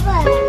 本。爸。